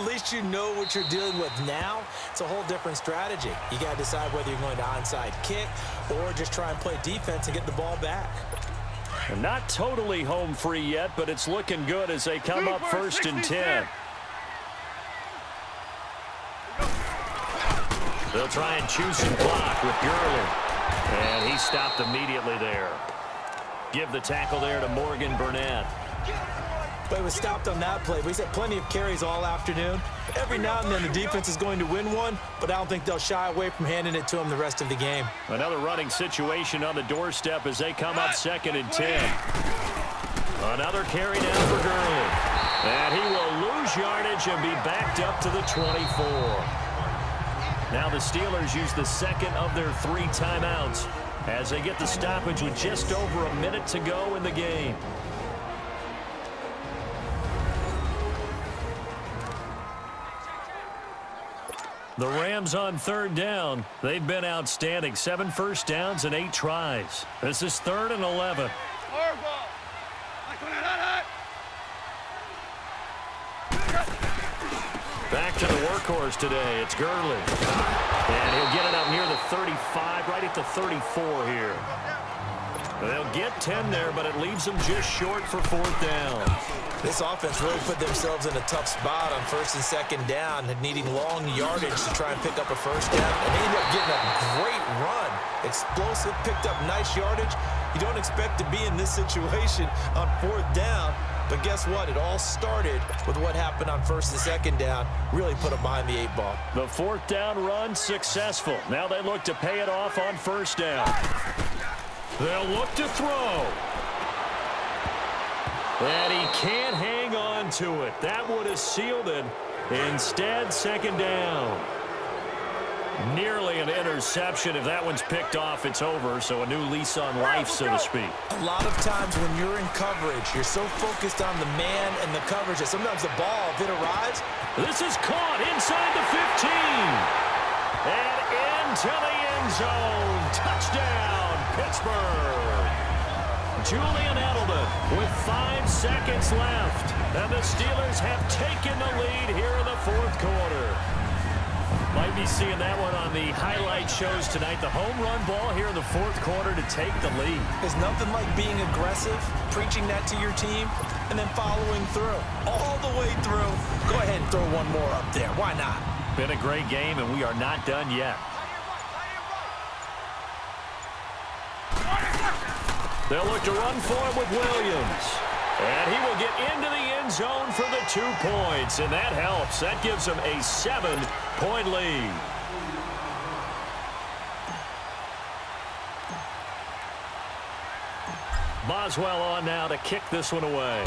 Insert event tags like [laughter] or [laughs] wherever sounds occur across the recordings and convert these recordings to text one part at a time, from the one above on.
at least you know what you're dealing with now. It's a whole different strategy. You got to decide whether you're going to onside kick or just try and play defense and get the ball back. Not totally home free yet, but it's looking good as they come up first and 10. They'll try and choose some block with Gurley. And he stopped immediately there. Give the tackle there to Morgan Burnett. He was stopped on that play. But he's had plenty of carries all afternoon. Every now and then the defense is going to win one, but I don't think they'll shy away from handing it to him the rest of the game. Another running situation on the doorstep as they come up second and 10. Another carry down for Gurley. And he will lose yardage and be backed up to the 24. Now the Steelers use the second of their three timeouts as they get the stoppage with just over a minute to go in the game. The Rams on third down. They've been outstanding. Seven first downs and eight tries. This is third and 11. Back to the workhorse today. It's Gurley. And he'll get it up near the 35, right at the 34 here. They'll get 10 there, but it leaves them just short for fourth down. This offense really put themselves in a tough spot on first and second down, needing long yardage to try and pick up a first down. And they end up getting a great run. Explosive, picked up nice yardage. You don't expect to be in this situation on fourth down, but guess what? It all started with what happened on first and second down. Really put them behind the eight ball. The fourth down run successful. Now they look to pay it off on first down. They'll look to throw. And he can't hang on to it. That would have sealed it. Instead, second down. Nearly an interception. If that one's picked off, it's over. So a new lease on life, so to speak. A lot of times when you're in coverage, you're so focused on the man and the coverage that sometimes the ball, if it arrives. This is caught inside the 15. And into the end zone. Touchdown, Pittsburgh. Julian Edelman with five seconds left. And the Steelers have taken the lead here in the fourth quarter. Might be seeing that one on the highlight shows tonight. The home run ball here in the fourth quarter to take the lead. There's nothing like being aggressive, preaching that to your team, and then following through. All the way through. Go ahead and throw one more up there. Why not? Been a great game, and we are not done yet. They'll look to run for him with Williams. And he will get into the end zone for the two points, and that helps. That gives them a seven-point lead. Boswell on now to kick this one away.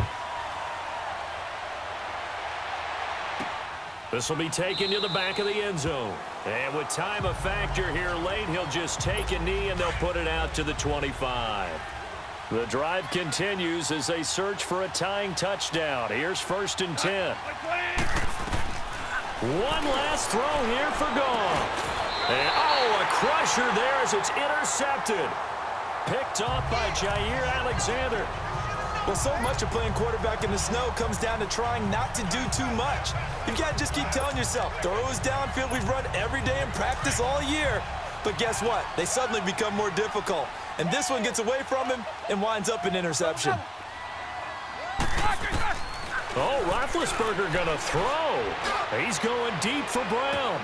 This will be taken to the back of the end zone. And with time a factor here late, he'll just take a knee and they'll put it out to the 25. The drive continues as they search for a tying touchdown. Here's first and 10. One last throw here for Goff. And, oh, a crusher there as it's intercepted. Picked off by Jaire Alexander. Well, so much of playing quarterback in the snow comes down to trying not to do too much. You've got to just keep telling yourself, throws downfield we've run every day in practice all year. But guess what? They suddenly become more difficult. And this one gets away from him and winds up an interception. Oh, Roethlisberger going to throw. He's going deep for Brown.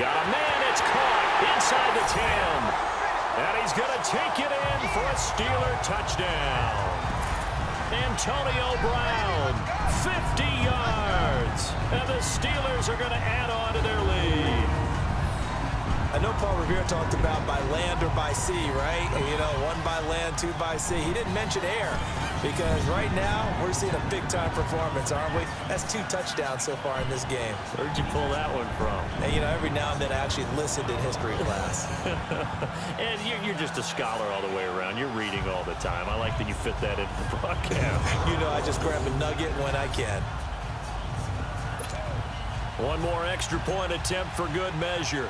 Got a man, it's caught inside the 10. And he's going to take it in for a Steeler touchdown. Antonio Brown, Revere talked about by land or by sea, right? You know, one by land, two by sea. He didn't mention air because right now we're seeing a big-time performance, aren't we? That's two touchdowns so far in this game. Where'd you pull that one from? And, you know, every now and then I actually listened in history class. [laughs] and you're just a scholar all the way around. You're reading all the time. I like that you fit that into the broadcast. [laughs] you know, I just grab a nugget when I can. One more extra point attempt for good measure.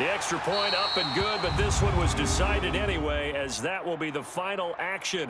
The extra point up and good, but this one was decided anyway as that will be the final action.